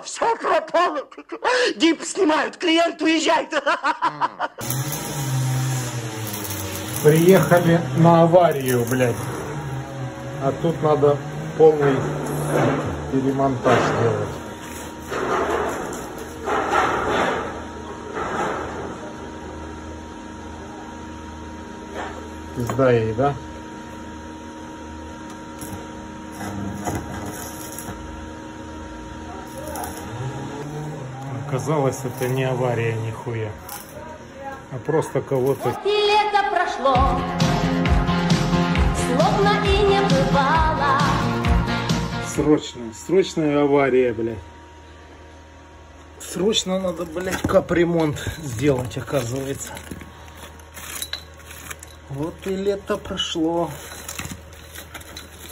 все пропало. Гипс снимают, клиент уезжает. Приехали на аварию, блядь. А тут надо полный перемонтаж делать. Пизда ей, да? Оказалось, это не авария нихуя, а просто кого-то И лето прошло, словно и не бывало. Срочно, срочная авария, блядь. Срочно надо, блядь, капремонт сделать, оказывается. Вот и лето прошло.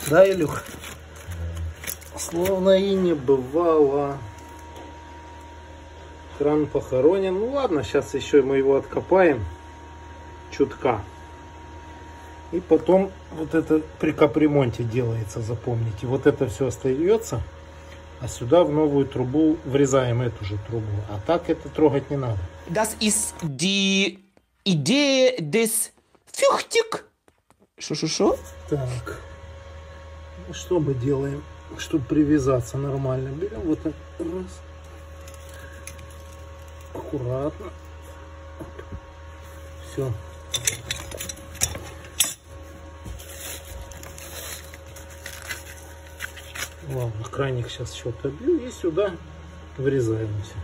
Да, Илюх? Словно и не бывало. Кран похоронен. Ну ладно, сейчас еще мы его откопаем. Чутка. И потом вот это при капремонте делается, запомните. Вот это все остается. А сюда в новую трубу врезаем эту же трубу. А так это трогать не надо. Das ist die Idee des Фюхтик. Шо-шо-шо? Так. Что мы делаем, чтобы привязаться нормально? Берем вот так. Раз. Аккуратно. Все. Ладно, краник сейчас еще отобью и сюда врезаемся.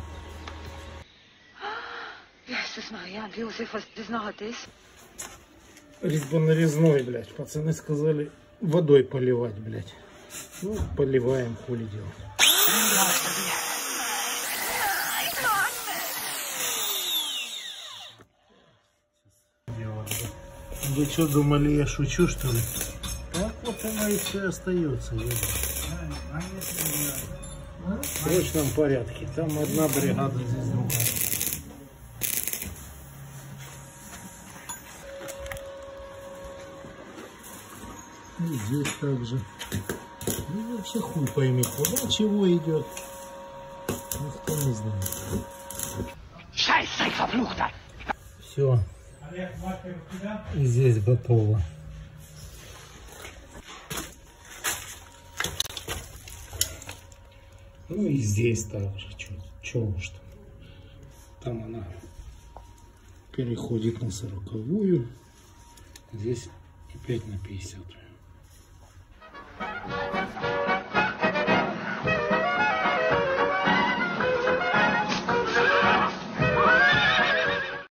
Резьба нарезной, блядь. Пацаны сказали водой поливать, блядь. Ну, поливаем, хули. Делать, Вы что, думали, я шучу, что ли? Так вот она и все остается. В срочном порядке. Там одна бригада, здесь другая. И здесь также. Ну, вообще хуй пойми, куда чего идет. Никто не знает. Scheiße, verfluchter. Все. Здесь готово. Ну и здесь также. Че уж там. Там она переходит на сороковую. Здесь опять на 50.